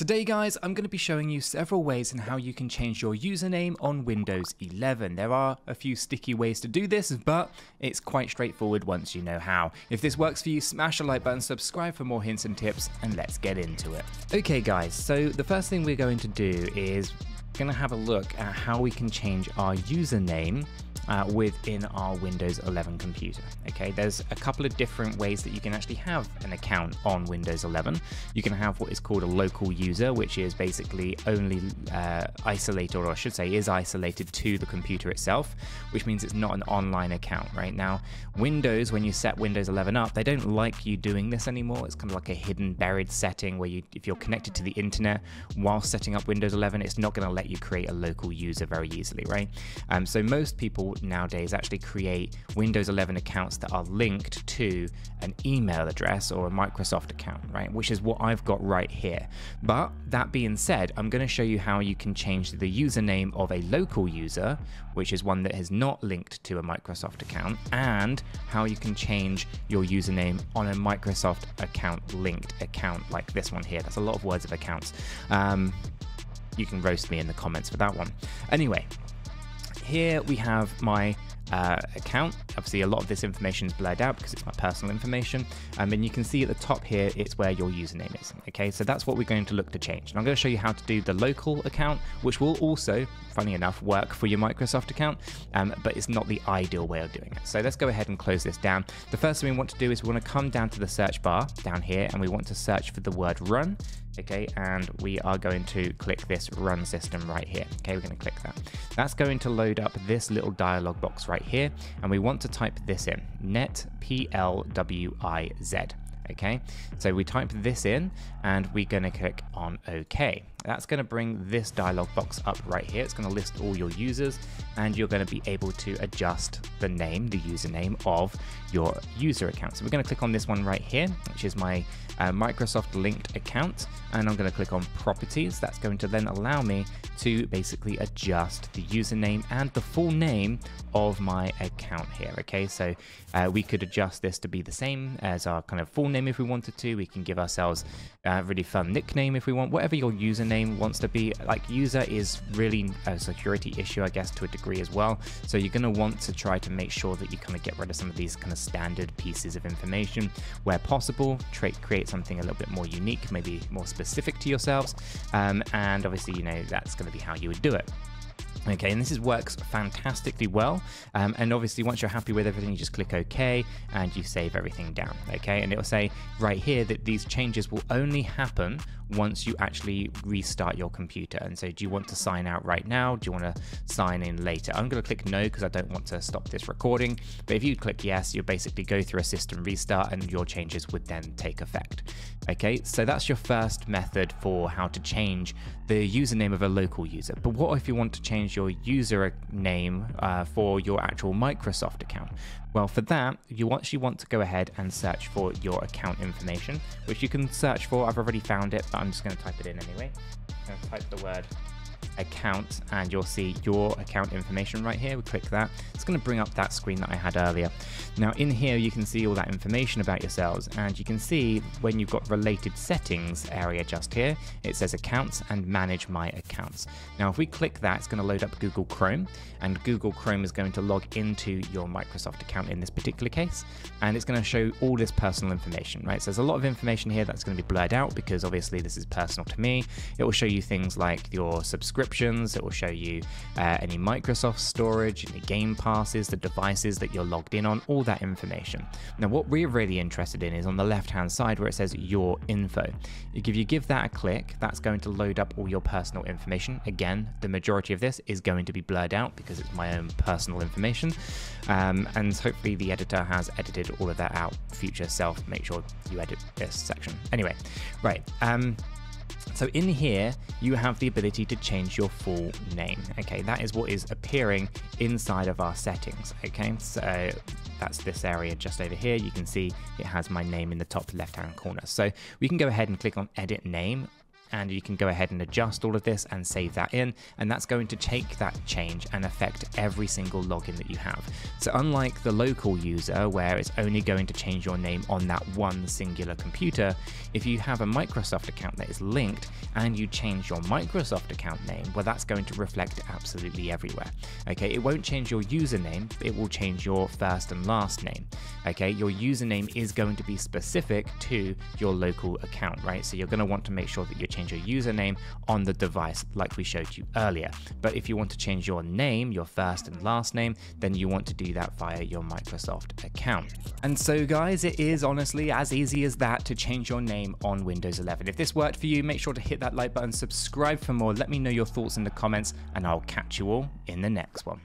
Today guys, I'm going to be showing you several ways in how you can change your username on Windows 11. There are a few sticky ways to do this, but it's quite straightforward once you know how. If this works for you, smash the like button, subscribe for more hints and tips, and let's get into it. Okay guys, so the first thing we're going to do is going to have a look at how we can change our username uh, within our Windows 11 computer. Okay, there's a couple of different ways that you can actually have an account on Windows 11. You can have what is called a local user, which is basically only uh, isolated, or I should say, is isolated to the computer itself, which means it's not an online account. Right now, Windows, when you set Windows 11 up, they don't like you doing this anymore. It's kind of like a hidden, buried setting where you, if you're connected to the internet while setting up Windows 11, it's not going to let you create a local user very easily, right? Um, so most people nowadays actually create Windows 11 accounts that are linked to an email address or a Microsoft account, right? Which is what I've got right here. But that being said, I'm going to show you how you can change the username of a local user, which is one that is not linked to a Microsoft account, and how you can change your username on a Microsoft account linked account like this one here. That's a lot of words of accounts. Um, you can roast me in the comments for that one. Anyway, here we have my uh, account. Obviously, a lot of this information is blurred out because it's my personal information. Um, and you can see at the top here, it's where your username is. Okay, so that's what we're going to look to change. And I'm going to show you how to do the local account, which will also, funny enough, work for your Microsoft account, um, but it's not the ideal way of doing it. So let's go ahead and close this down. The first thing we want to do is we want to come down to the search bar down here and we want to search for the word run okay and we are going to click this run system right here. Okay we're going to click that. That's going to load up this little dialog box right here and we want to type this in net p l w i z okay? So we type this in and we're going to click on ok that's going to bring this dialog box up right here. It's going to list all your users and you're going to be able to adjust the name, the username of your user account. So we're going to click on this one right here, which is my uh, Microsoft linked account. And I'm going to click on properties. That's going to then allow me to basically adjust the username and the full name of my account here. Okay, so uh, we could adjust this to be the same as our kind of full name if we wanted to. We can give ourselves a really fun nickname if we want, whatever your username name wants to be. Like user is really a security issue, I guess, to a degree as well. So you're going to want to try to make sure that you kind of get rid of some of these kind of standard pieces of information where possible. Create something a little bit more unique, maybe more specific to yourselves. Um, and obviously, you know, that's going to be how you would do it. Okay, and this is, works fantastically well. Um, and obviously, once you're happy with everything, you just click OK and you save everything down. Okay, and it will say right here that these changes will only happen once you actually restart your computer. And so, do you want to sign out right now? Do you want to sign in later? I'm going to click no because I don't want to stop this recording. But if you click yes, you'll basically go through a system restart and your changes would then take effect. Okay, so that's your first method for how to change the username of a local user. But what if you want to change your user name uh, for your actual Microsoft account? Well, for that, you actually want to go ahead and search for your account information, which you can search for. I've already found it, but I'm just going to type it in anyway. I'm going to type the word account and you'll see your account information right here. We click that. It's going to bring up that screen that I had earlier. Now in here you can see all that information about yourselves and you can see when you've got related settings area just here, it says accounts and manage my accounts. Now if we click that, it's going to load up Google Chrome and Google Chrome is going to log into your Microsoft account in this particular case and it's going to show all this personal information, right? So there's a lot of information here that's going to be blurred out because obviously this is personal to me. It will show you things like your subscription subscriptions. It will show you uh, any Microsoft storage, any game passes, the devices that you're logged in on, all that information. Now, what we're really interested in is on the left hand side where it says your info. If you give that a click, that's going to load up all your personal information. Again, the majority of this is going to be blurred out because it's my own personal information. Um, and hopefully the editor has edited all of that out. Future self, make sure you edit this section. Anyway, right. Um, so in here, you have the ability to change your full name. Okay, that is what is appearing inside of our settings. Okay, so that's this area just over here. You can see it has my name in the top left hand corner. So we can go ahead and click on edit name and you can go ahead and adjust all of this and save that in, and that's going to take that change and affect every single login that you have. So unlike the local user where it's only going to change your name on that one singular computer, if you have a Microsoft account that is linked and you change your Microsoft account name, well that's going to reflect absolutely everywhere. Okay, it won't change your username, it will change your first and last name. Okay, your username is going to be specific to your local account, right? So you're going to want to make sure that you change your username on the device like we showed you earlier. But if you want to change your name, your first and last name, then you want to do that via your Microsoft account. And so guys, it is honestly as easy as that to change your name on Windows 11. If this worked for you, make sure to hit that like button, subscribe for more, let me know your thoughts in the comments, and I'll catch you all in the next one.